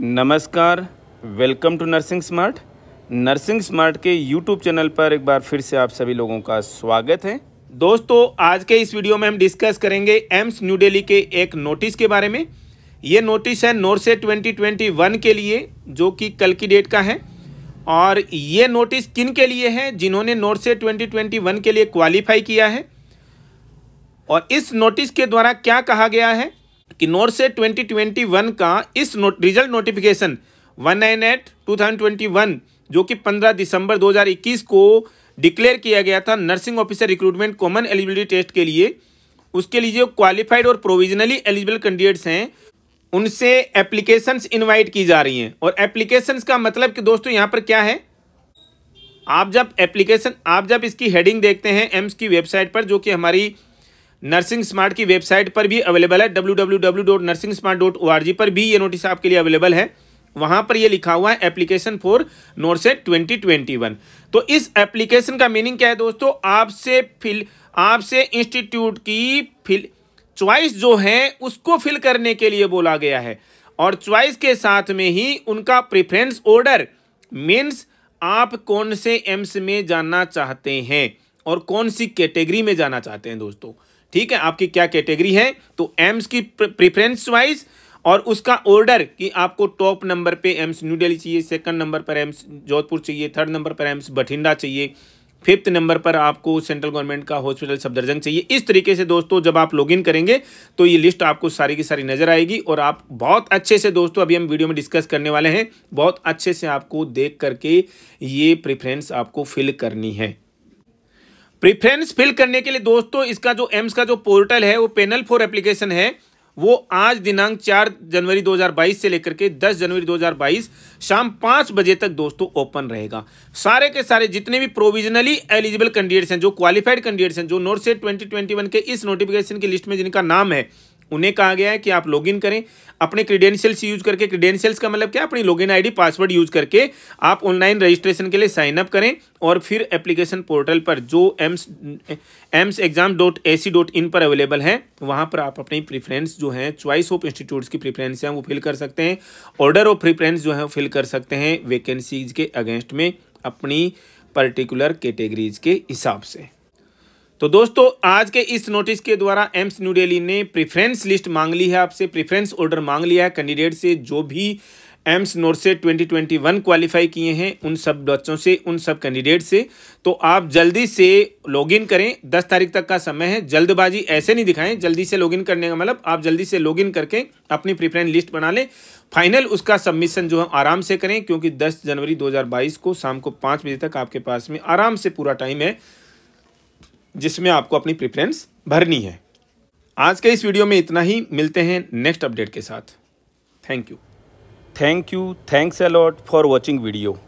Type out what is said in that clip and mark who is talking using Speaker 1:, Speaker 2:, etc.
Speaker 1: नमस्कार welcome to nursing smart nursing smart के YouTube channel पर एक बार फिर से आप सभी लोगों का स्वागत है। दोस्तों, आज के इस वीडियो में हम डिस्कस करेंगे एम्स न्यू दिल्ली के एक नोटिस के बारे में। ये नोटिस है नोरसे 2021 के लिए, जो कि कल की डेट का है। और ये नोटिस किन के लिए है, जिन्होंने नोरसे 2021 के लिए क्वालिफाई किया है। और इस नोटिस के द्वारा क्या कहा गया है कि नोट से 2021 का इस नोट रिज़ल्ट नोटिफिकेशन 198 2021 जो कि 15 दिसंबर 2021 को डिक्लेयर किया गया था nursing officer recruitment common eligibility test के लिए। उसके लिए जो क्वालिफाइड और प्रोविजनली एलिजिबल कैंडिडेट्स हैं, उनसे एप्लीकेशंस इनवाइट की जा रही हैं। और एप्लीकेशंस का मतलब कि दोस्तों यहाँ पर क्या है? आप जब एप्लीकेशन आप जब इसकी हेडिंग देखते हैं एम्स की वेबसाइट पर, जो कि हमारी नर्सिंग स्मार्ट की वेबसाइट पर भी अवेलेबल है डब्ल्यू पर भी ये नोटिस आपके लिए अवेलेबल है। वहाँ पर ये लिखा हुआ है application for NORCET twenty twenty one तो इस एप्लीकेशन का मीनिंग क्या है दोस्तों? आपसे फिल, आपसे इंस्टीट्यूट की फिल चॉइस जो है, उसको फिल करने के लिए बोला गया है। और चॉइस के साथ में ही उनका प्रिफरेंस ऑर्डर मीन्स आप कौन से एम्स में जाना चाहते हैं और कौन सी कैटेगरी में जाना चाहते हैं दोस्तों? ठीक है, आपकी क्या कैटेगरी है? तो एम्स की प्रिफरेंस वाइज और उसका ऑर्डर कि आपको टॉप नंबर पे एम्स न्यू दिल्ली चाहिए सेकंड नंबर पर एम्स जोधपुर चाहिए थर्ड नंबर पर एम्स बठिंडा चाहिए फिफ्थ नंबर पर आपको सेंट्रल गवर्नमेंट का हॉस्पिटल सफदरजंग चाहिए। इस तरीके से दोस्तों जब आप लॉगिन करेंगे तो ये लिस्ट आपको सारी की सारी नज़र आएगी और आप बहुत अच्छे से दोस्तों अभी हम वीडियो में डिस्कस करने वाले हैं, बहुत अच्छे से आपको देख करके ये प्रिफरेंस आपको फिल करनी है। प्रिफरेंस फिल करने के लिए दोस्तों, इसका जो एम्स का जो पोर्टल है, वो पेनल फॉर एप्लीकेशन है। वो आज दिनांक चार जनवरी 2022 से लेकर के 10 जनवरी 2022 शाम पाँच बजे तक दोस्तों ओपन रहेगा। सारे के सारे जितने भी प्रोविजनली एलिजिबल कैंडिडेट्स हैं, जो क्वालिफाइड कैंडिडेट्स हैं, जो नोट से 2021 के इस नोटिफिकेशन की लिस्ट में जिनका नाम है उन्हें कहा गया है कि आप लॉगिन करें, अपने क्रीडेंशियल्स यूज़ करके क्रीडेंशियल्स का मतलब क्या? अपनी लॉगिन आईडी पासवर्ड यूज़ करके आप ऑनलाइन रजिस्ट्रेशन के लिए साइन अप करें और फिर एप्लीकेशन पोर्टल पर जो AIIMS AIIMS exam dot A C dot in पर अवेलेबल है, वहाँ पर आप अपनी प्रीफरेंस जो है चॉइस ऑफ़ इंस्टीट्यूट्स की प्रीफरेंस है, वो फिल कर सकते हैं। ऑर्डर ऑफ़ प्रीफरेंस जो है, वो फिल कर सकते हैं वैकेंसीज के अगेंस्ट में अपनी पर्टिकुलर कैटेगरीज के हिसाब से। तो दोस्तों, आज के इस नोटिस के द्वारा एम्स न्यू दिल्ली ने प्रेफरेंस लिस्ट मांग ली है आपसे प्रेफरेंस ऑर्डर मांग लिया है। कैंडिडेट से जो भी एम्स नोरसे 2021 क्वालिफाई किए हैं, उन सब बच्चों से, उन सब कैंडिडेट से। तो आप जल्दी से लॉगिन करें। 10 तारीख तक का समय है। जल्दबाजी ऐसे नहीं दिखाएँ। जल्दी से लॉगिन करने का मतलब आप जल्दी से लॉगिन करके अपनी प्रेफरेंस लिस्ट बना लें। फाइनल उसका सबमिशन जो है, आराम से करें, क्योंकि 10 जनवरी 2022 को शाम को पाँच बजे तक आपके पास में आराम से पूरा टाइम है। जिसमें आपको अपनी प्रिफ्रेंस भरनी है। आज के इस वीडियो में इतना ही। मिलते हैं नेक्स्ट अपडेट के साथ। Thank you thank you thanks a lot for watching video